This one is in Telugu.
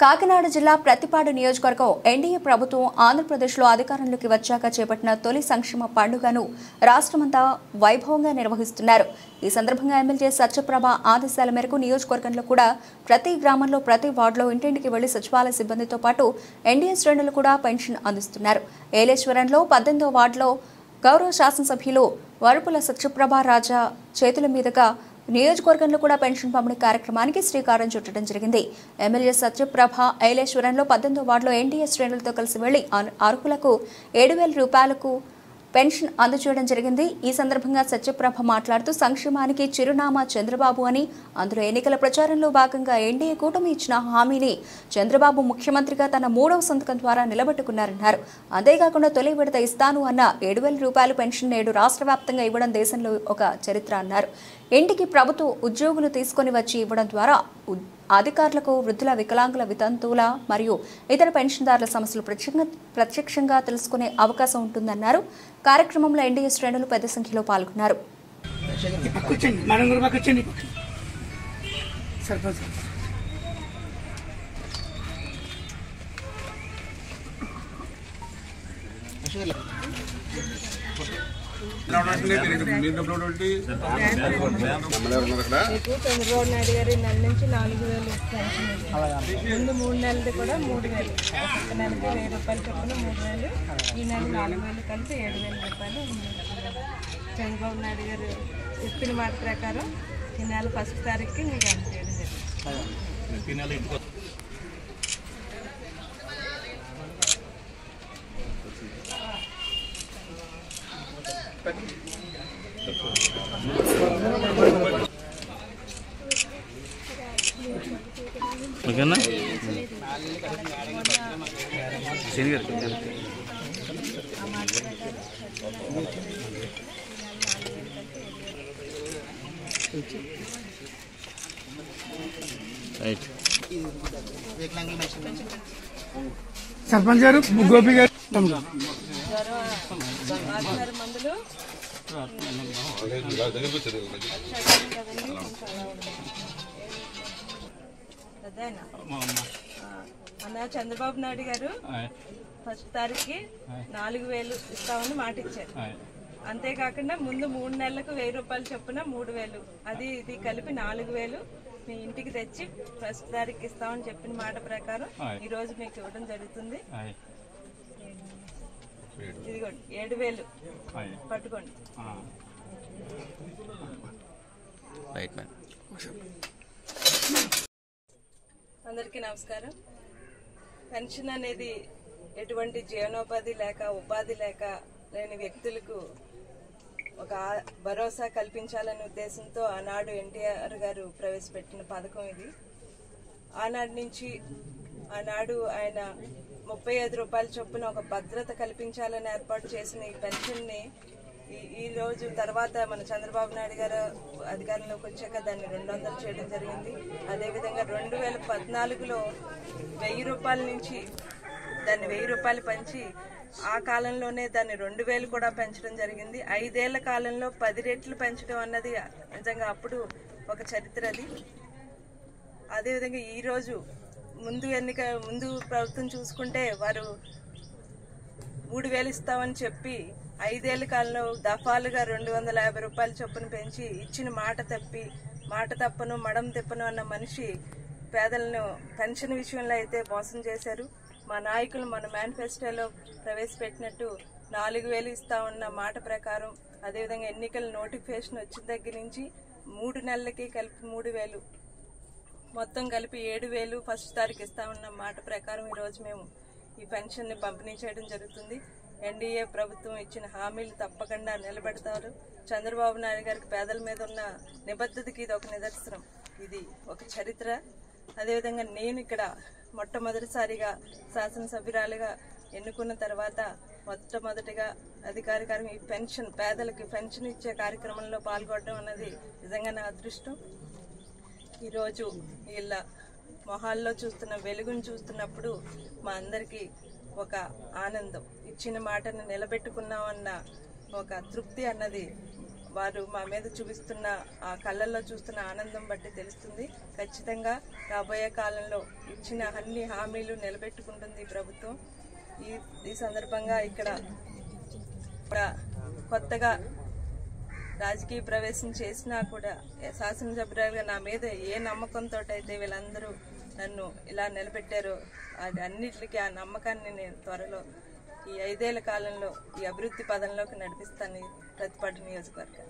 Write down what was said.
కాకినాడ జిల్లా ప్రతిపాడు నియోజకవర్గం ఎన్డీఏ ప్రభుత్వం ఆంధ్రప్రదేశ్లో అధికారంలోకి వచ్చాక చేపట్టిన తొలి సంక్షేమ పండుగను రాష్ట్రమంతా వైభవంగా నిర్వహిస్తున్నారు. ఈ సందర్భంగా ఎమ్మెల్యే సత్యప్రభ ఆదేశాల మేరకు నియోజకవర్గంలో కూడా ప్రతి గ్రామంలో ప్రతి వార్డులో ఇంటింటికి వెళ్ళి సచివాలయ సిబ్బందితో పాటు ఎన్డీఏ శ్రేణులు కూడా పెన్షన్ అందిస్తున్నారు. ఏలేశ్వరంలో పద్దెనిమిదో వార్డులో గౌరవ శాసనసభ్యులు వరుపుల సత్యప్రభ రాజా చేతుల మీదుగా నియోజకవర్గంలో కూడా పెన్షన్ పంపిణీ కార్యక్రమానికి శ్రీకారం చుట్టడం జరిగింది. ఎమ్మెల్యే సత్యప్రభ ఐలేశ్వరంలో పద్దెనిమిదో వార్డులో ఎన్డీఏ శ్రేణులతో కలిసి వెళ్ళి అర్హులకు ఏడు వేల రూపాయలకు పెన్షన్ అందజేయడం జరిగింది. ఈ సందర్భంగా సత్యప్రభ మాట్లాడుతూ సంక్షేమానికి చిరునామా చంద్రబాబు అని. అందులో ఎన్నికల ప్రచారంలో భాగంగా ఎన్డీఏ కూటమి ఇచ్చిన హామీని చంద్రబాబు ముఖ్యమంత్రిగా తన మూడవ సంతకం ద్వారా నిలబెట్టుకున్నారన్నారు. అంతేకాకుండా తొలి విడత ఇస్తాను అన్న ఏడు వేల రూపాయల పెన్షన్ నేడు రాష్ట్ర వ్యాప్తంగా ఇవ్వడం దేశంలో ఒక చరిత్ర అన్నారు. ఇంటికి ప్రభుత్వ ఉద్యోగులు తీసుకొని వచ్చి ఇవ్వడం ద్వారా అధికారులకు వృద్ధుల వికలాంగుల వితంతువుల మరియు ఇతర పెన్షన్దారుల సమస్యలు ప్రత్యక్షంగా తెలుసుకునే అవకాశం ఉంటుందన్నారు. కార్యక్రమంలో ఎన్డీఏ శ్రేణులు పెద్ద సంఖ్యలో పాల్గొన్నారు. ఈ చంద్రబాబు నాయుడు గారు ఈ నెల నుంచి నాలుగు వేలు. ముందు మూడు నెలది కూడా మూడు వేలు ఒక నెలకి వెయ్యి రూపాయలు చొప్పున మూడు వేలు ఈ నెల నాలుగు వేలు కలిపి ఏడు వేల రూపాయలు చంద్రబాబు నాయుడు గారు చెప్పిన మాట ప్రకారం ఈ నెల ఫస్ట్ తారీఖుకి మీకు జరిగింది ఓకేనా శని గారు రైట్ సర్పంచ్ గారు గోపి గారు మందులు. అన్న చంద్రబాబు నాయుడు గారు ఫస్ట్ తారీఖుకి నాలుగు వేలు ఇస్తామని మాట ఇచ్చారు. అంతేకాకుండా ముందు మూడు నెలలకు వెయ్యి రూపాయలు చొప్పున మూడు వేలు. అది ఇది కలిపి నాలుగు వేలు మీ ఇంటికి తెచ్చి ఫస్ట్ తారీఖు ఇస్తామని చెప్పిన మాట ప్రకారం ఈ రోజు మీకు ఇవ్వడం జరుగుతుంది. ఇదిగోండి ఏడు వేలు. పట్టుకోండి. రైట్ మ్యామ్ అందరికీ నమస్కారం. పెన్షన్ అనేది ఎటువంటి జీవనోపాధి లేక ఉపాధి లేక లేని వ్యక్తులకు ఒక భరోసా కల్పించాలనే ఉద్దేశంతో ఆనాడు ఎన్టీఆర్ గారు ప్రవేశపెట్టిన పథకం ఇది. ఆనాడు నుంచి ఆనాడు ఆయన ముప్పై ఐదు రూపాయల చొప్పున ఒక భద్రత కల్పించాలని ఏర్పాటు చేసిన ఈ పెన్షన్ని ఈ- ఈ రోజు తర్వాత మన చంద్రబాబు నాయుడు గారు అధికారంలోకి వచ్చాక దాన్ని రెండు వందలు చేయడం జరిగింది. అదేవిధంగా రెండు వేల పద్నాలుగులో వెయ్యి రూపాయల నుంచి దాన్ని వెయ్యి రూపాయలు పెంచి ఆ కాలంలోనే దాన్ని రెండు వేలు కూడా పెంచడం జరిగింది. ఐదేళ్ళ కాలంలో పది రెట్లు పెంచడం అన్నది నిజంగా అప్పుడు ఒక చరిత్ర అది. అదేవిధంగా ఈరోజు ముందు ఎన్నిక ముందు ప్రభుత్వం చూసుకుంటే వారు మూడు వేలు ఇస్తామని చెప్పి ఐదేళ్ళ కాలంలో దఫాలుగా రెండు వందల యాభై రూపాయల చొప్పున పెంచి ఇచ్చిన మాట తప్పి మాట తప్పను మడం తిప్పను అన్న మనిషి పేదలను పెన్షన్ విషయంలో అయితే మోసం చేశారు. మా నాయకులు మన మేనిఫెస్టోలో ప్రవేశపెట్టినట్టు నాలుగు వేలు ఇస్తామన్న మాట ప్రకారం అదేవిధంగా ఎన్నికల నోటిఫికేషన్ వచ్చిన దగ్గర నుంచి మూడు నెలలకి కలిపి మూడు వేలు మొత్తం కలిపి ఏడు వేలు ఫస్ట్ తారీఖు ఇస్తామన్న మాట ప్రకారం ఈరోజు మేము ఈ పెన్షన్ని పంపిణీ చేయడం జరుగుతుంది. ఎన్డీఏ ప్రభుత్వం ఇచ్చిన హామీలు తప్పకుండా నిలబెడతారు. చంద్రబాబు నాయుడు గారికి పేదల మీద ఉన్న నిబద్ధతకి ఇది ఒక నిదర్శనం. ఇది ఒక చరిత్ర. అదేవిధంగా నేను ఇక్కడ మొట్టమొదటిసారిగా శాసనసభ్యురాలుగా ఎన్నుకున్న తర్వాత మొట్టమొదటిగా అధికారికారం ఈ పెన్షన్ పేదలకు పెన్షన్ ఇచ్చే కార్యక్రమంలో పాల్గొనడం అన్నది నిజంగా నా అదృష్టం. ఈరోజు వీళ్ళ మొహాల్లో చూస్తున్న వెలుగును చూస్తున్నప్పుడు మా అందరికీ ఒక ఆనందం. ఇచ్చిన మాటను నిలబెట్టుకున్నామన్న ఒక తృప్తి అన్నది వారు మా మీద చూపిస్తున్న ఆ కళ్ళల్లో చూస్తున్న ఆనందం బట్టి తెలుస్తుంది. ఖచ్చితంగా రాబోయే కాలంలో ఇచ్చిన అన్ని హామీలు నిలబెట్టుకుంటుంది ప్రభుత్వం. ఈ ఈ సందర్భంగా ఇక్కడ ఇక్కడ కొత్తగా రాజకీయ ప్రవేశం చేసినా కూడా శాసనసభ్యురాలుగా నా మీద ఏ నమ్మకంతో అయితే వీళ్ళందరూ నన్ను ఇలా నిలబెట్టారో అది అన్నిటికీ ఆ నమ్మకాన్ని నేను త్వరలో ఈ ఐదేళ్ళ కాలంలో ఈ అభివృద్ధి పదంలోకి నడిపిస్తాను ప్రతిపాటు నియోజకవర్గం.